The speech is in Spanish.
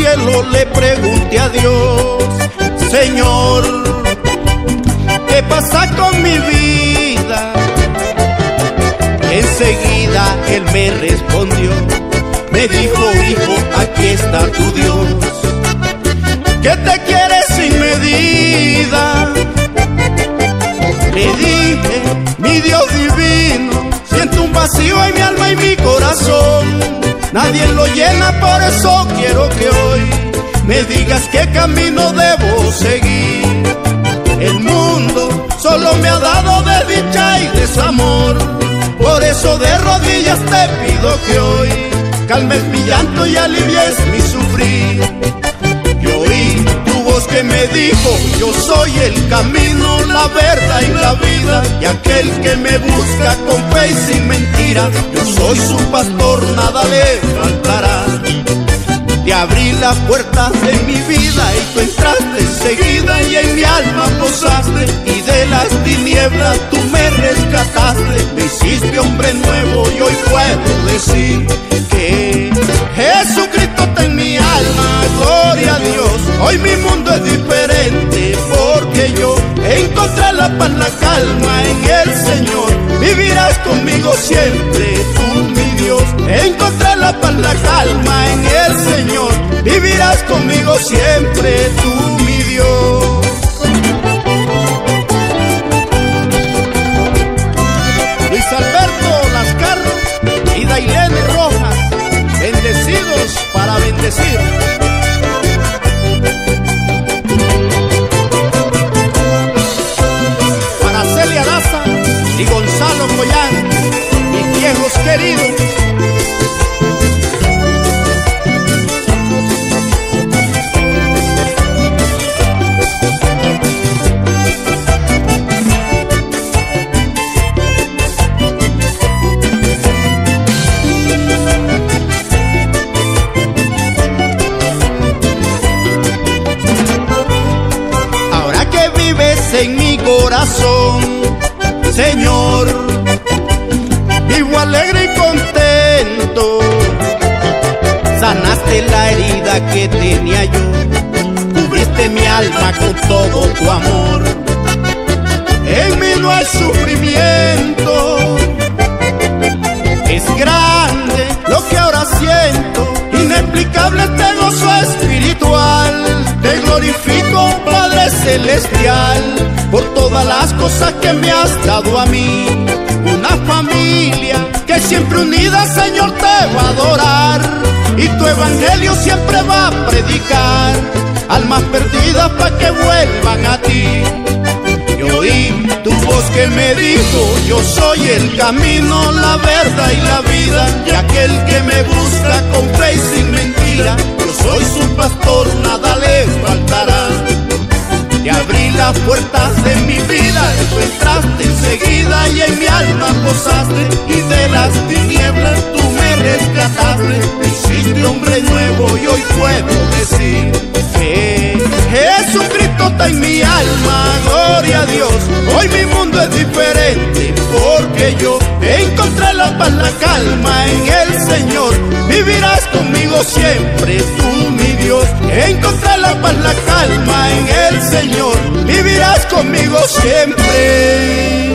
cielo le pregunté a Dios, Señor, ¿qué pasa con mi vida? Enseguida él me respondió, me dijo, hijo, aquí está tu Dios, que te quiere sin medida. Le dije, mi Dios divino, siento un vacío en mi alma y mi corazón nadie lo llena, por eso quiero que me digas qué camino debo seguir. El mundo solo me ha dado de dicha y desamor, por eso de rodillas te pido que hoy calmes mi llanto y alivies mi sufrir. Yo oí tu voz que me dijo, yo soy el camino, la verdad y la vida, y aquel que me busca con fe y sin mentira, yo soy su pastor, nada le faltará. Te abrí las puertas de mi vida y tú entraste enseguida y en mi alma posaste. Y de las tinieblas tú me rescataste, me hiciste hombre nuevo y hoy puedo decir que Jesucristo está en mi alma, gloria a Dios, hoy mi mundo es diferente porque yo encontré la paz, la calma en el Señor, vivirás conmigo siempre, tú mi Dios, encontré paz, la calma en el Señor, vivirás conmigo siempre, tú mi Dios. Luis Alberto Lascarro y Dailene Rojas, bendecidos para bendecir. Para Celia Daza y Gonzalo Collán, mis viejos queridos. Señor, vivo alegre y contento. Sanaste la herida que tenía yo, cubriste mi alma con todo tu amor. En mí no hay sufrimiento, glorifico, Padre Celestial, por todas las cosas que me has dado a mí. Una familia que siempre unida, Señor, te va a adorar. Y tu evangelio siempre va a predicar. Almas perdidas para que vuelvan a ti. Yo oí tu voz que me dijo, yo soy el camino, la verdad y la vida, y aquel que de mi vida, tú entraste enseguida y en mi alma posaste, y de las tinieblas tú me rescataste, hiciste hombre nuevo y hoy puedo decir que Jesucristo está en mi alma, gloria a Dios. Hoy mi mundo es diferente porque yo encontré la paz, la calma en el Señor. Vivirás conmigo siempre, tú mi Dios. Encontré la paz, la calma en el Señor. Vivirás conmigo siempre.